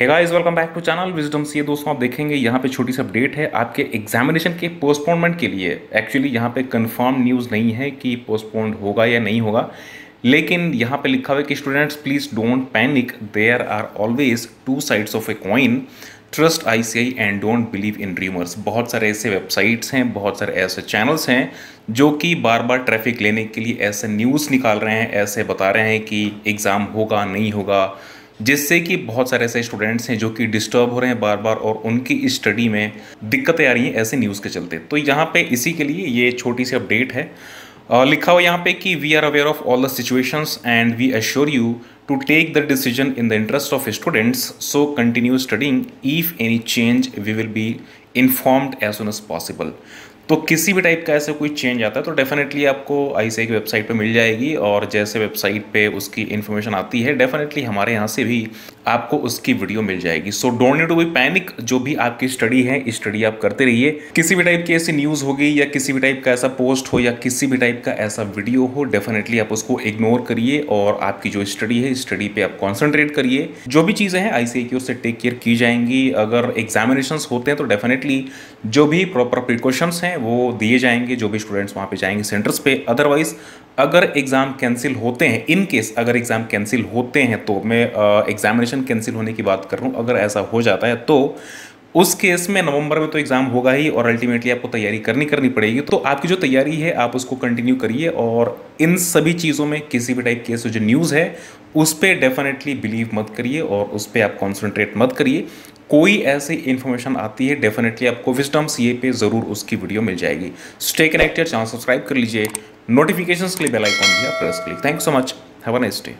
Hey guys welcome back to channel wisdom sea दोस्तों, आप देखेंगे यहाँ पे छोटी सी अपडेट है आपके एग्जामिनेशन के पोस्टपोनमेंट के लिए। एक्चुअली यहाँ पे कंफर्म न्यूज़ नहीं है कि पोस्टपोन्ड होगा या नहीं होगा। लेकिन यहाँ पे लिखा हुआ है कि students please don't panic there are always two sides of a coin trust I C I and don't believe in dreamers बहुत सारे ऐसे वेबसाइट्स हैं, बहुत सारे ऐसे चैनल्स हैं, जो कि बार बार ट्रैफ़िक लेने के लिए ऐसे न्यूज़ निकाल रहे हैं, ऐसे बता रहे हैं कि एग्ज़ाम होगा, नहीं होगा। जिससे कि बहुत सारे ऐसे स्टूडेंट्स हैं जो कि डिस्टर्ब हो रहे हैं बार बार और उनकी स्टडी में दिक्कतें आ रही हैं ऐसे न्यूज़ के चलते। तो यहाँ पे इसी के लिए ये छोटी सी अपडेट है। लिखा हुआ यहाँ पे कि we are aware of all the situations and we assure you to take the decision in the interest of students so continue studying if any change we will be informed as soon as possible तो किसी भी type का ऐसा कोई change आता है तो definitely आपको आई की वेबसाइट पे मिल जाएगी और जैसे वेबसाइट पे उसकी इन्फॉर्मेशन आती है डेफिनेटली हमारे यहाँ से भी आपको उसकी वीडियो मिल जाएगी। So don't need to be panic जो भी आपकी स्टडी है स्टडी आप करते रहिए। किसी भी टाइप की ऐसी न्यूज़ होगी या किसी भी टाइप का ऐसा पोस्ट हो या किसी भी टाइप का ऐसा वीडियो हो डेफिनेटली आप उसको इग्नोर करिए और आपकी जो स्टडी है स्टडी पे आप कॉन्सेंट्रेट करिए। जो भी चीज़ें हैं आई की ओर से टेक केयर की जाएँगी। अगर एग्जामिनेशन होते हैं तो डेफिनेटली जो भी प्रॉपर प्रिकॉशंस हैं वो दिए जाएँगे, जो भी स्टूडेंट्स वहाँ पे जाएँगे सेंटर्स पे। अदरवाइज़ अगर एग्ज़ाम कैंसिल होते हैं इन केस अगर एग्ज़ाम कैंसिल होते हैं तो मैं एग्जामिनेशन कैंसिल होने की बात कर रहा हूँ। अगर ऐसा हो जाता है तो उस केस में नवंबर में तो एग्ज़ाम होगा ही और अल्टीमेटली आपको तैयारी करनी करनी पड़ेगी। तो आपकी जो तैयारी है, आप उसको कंटिन्यू करिए और इन सभी चीज़ों में किसी भी टाइप की जो न्यूज़ है, उस पर डेफिनेटली बिलीव मत करिए और उस पर आप कॉन्सेंट्रेट मत करिए। कोई ऐसी इन्फॉर्मेशन आती है डेफिनेटली आपको विस्टम सी पे ज़रूर उसकी वीडियो मिल जाएगी। स्टे कनेक्टेड चैनल सब्सक्राइब कर लीजिए। नोटिफिकेशन के लिए बेल आइकॉन भी आप प्रेस कर लीजिए thank you so much have a nice day